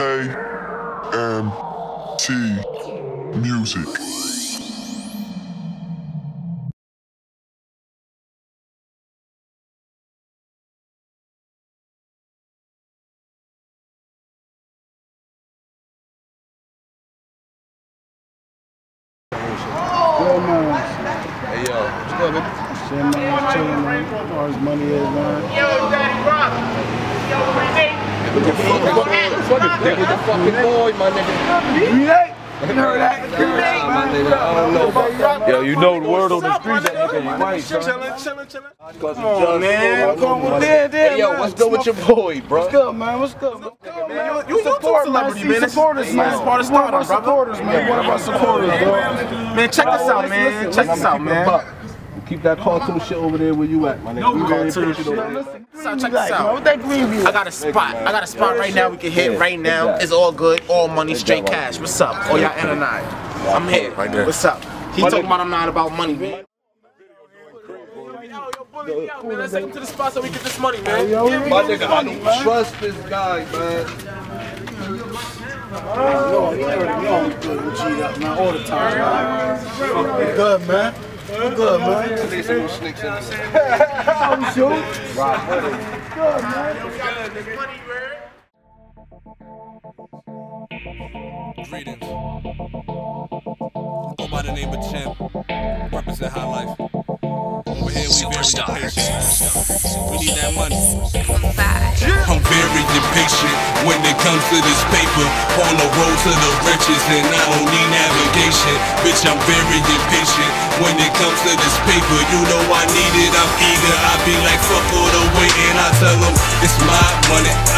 KMT Music. Yo, man. Hey yo, what's good, man? Shit, man. Chilling, man. As far as money is, man. Yo, DadyRoc. Yo, Renee. With the fucking, fucking dick with the fucking boy, my nigga. Renee! You heard that? Nah, my nigga, I don't know. Yo, you know the word on the street that nigga you white, son. Chillin', chillin', chillin'. Come on, man. Come on, there, there, Hey yo, man. what's good with your boy, bro? What's good, man? What's good? What's good, man? You- you support, YouTube celebrity, man. It's- supporters, man. it's part of One of our supporters, man. One of our supporters, bro. Man, check this out, man. Check this out, man. Keep that cartoon shit over there where you at, my nigga. No cartoon shit. Listen, So check this out. What that green view? I got a spot. I got a spot right now we can hit right now. It's all good. All money, straight cash. What's up? Oh, y'all and nine. I'm here. What's up? He talking about I'm not about money, man. Yo, yo, bully me man. Let's take him to the spot so we get this money, man. Yo, Give me My this nigga, I don't man. trust this guy, man. Yo, you already know I'm good with G up, man. All the time, man. We good, man. Good, man. There's some snakes in this. How we shoot? Good, man. Money, man. Greetings. Go by the name of Champ. Represent High Life. Over here we very impatient. We need that money. I'm very impatient when it comes to this paper. On the road to the riches and I don't need navigation. Bitch, I'm very impatient when it comes to this paper. You know I need it, I'm eager. I be like, fuck all the waiting. I tell them it's my money.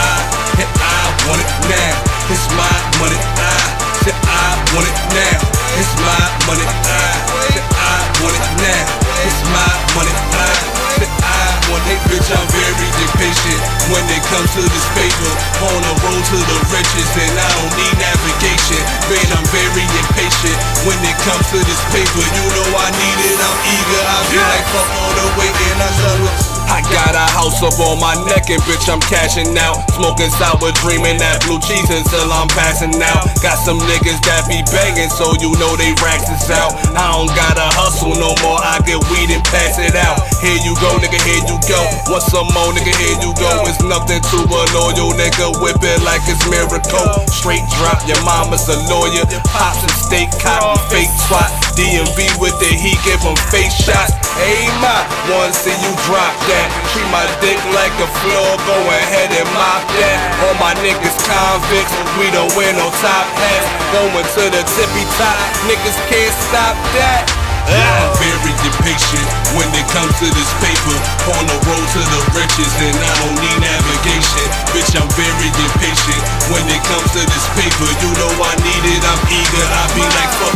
Comes to this paper. You know I need it. I'm eager. I be like fuck all the waiting. I them. I got a house up on my neck and bitch I'm cashing out. Smoking sour dreaming that blue cheese until I'm passing out. Got some niggas that be begging so you know they racks is out. I don't gotta hustle no more I get weed and pass it out. Here you go nigga here you go. Want some more nigga here you go. It's nothing to a loyal nigga Whip it like it's miracle. Straight drop your mama's a lawyer. Pops and steak cop fake twat DMV with the heat give 'em face shots. Hey my wanna see you drop that Treat my dick like a floor Go ahead and mop that All my niggas convicts We don't wear no top hats Going to the tippy top Niggas can't stop that I'm very impatient when it comes to this paper. On the road to the riches, and I don't need navigation. Bitch, I'm very impatient when it comes to this paper. You know I need it, I'm eager. I be like, fuck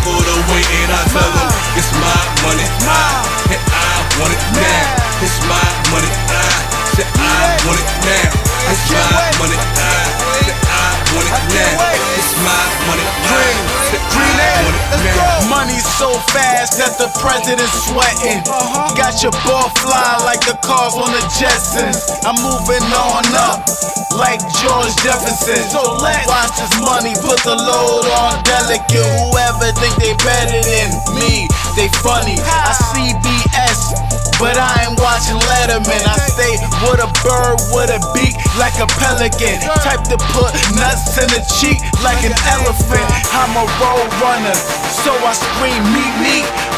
so fast that the president's sweating. Uh-huh. Got your ball flying like the cars on the Jetsons. I'm moving on up like George Jefferson. So let's watch this money, put the load on delicate. Whoever think they better than me, they funny. I CBS. But I ain't watching Letterman. I stay with a bird with a beak like a pelican. Type to put nuts in the cheek like an elephant. I'm a road runner, so I scream meet me.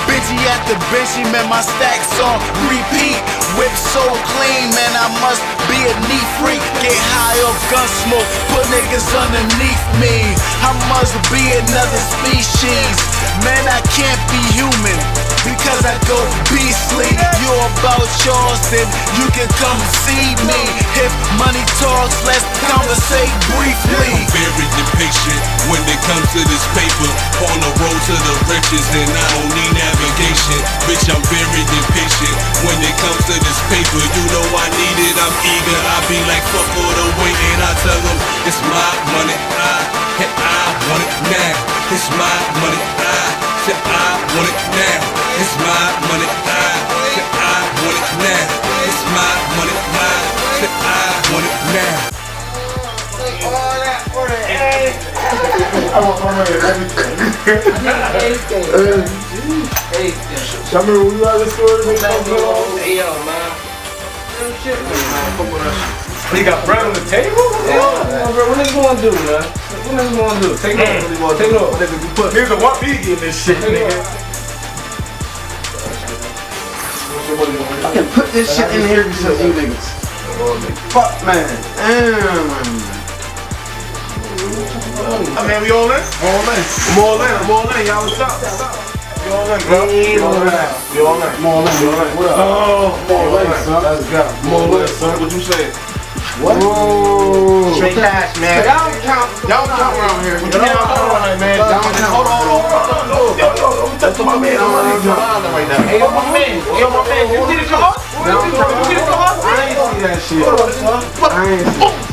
At the benchy, man, my stacks on repeat. Whip so clean, man, I must be a neat freak. Get high off gun smoke, put niggas underneath me. I must be another species. Man, I can't be human because I go beastly. You're about yours, then you can come see me. If money talks, let's conversate briefly. I'm very impatient when it comes to this paper. On the road to the riches, and I don't need navigation. Bitch, I'm very impatient when it comes to this paper. You know I need it, I'm eager. I be like, fuck all the waiting. I tell them it's my money. I, and I want it now. It's my money. I, said I want it now. It's my money. I, said I want it now. It's my money. I, said I want it now. All that for the want my money and everything. I remember when you had the story with Hey, yo, man. He got bread on the table? Yeah, bro. What niggas wanna do, man? What niggas wanna do? Take it mm. off. Take it off. Nigga, you put nigga want me to get this shit, nigga. I can put this shit in here because of you niggas. Fuck, man. Damn. I mean, we all in? All in. I'm all in. I'm all in. Y'all, what's up? You all in, bro? I'm. You all in. What up? Oh, I'm son. Let's go. I'm son. What you say? What? Straight cash, man. Don't count. Don't count around here. You mean? Hold on, man. Don't count. Hold on, hold on, hold on. Touch my man. I'm on right now. Hey, yo, my man. Yo, my man. You get a car? You get a car? I ain't see that shit. I ain't see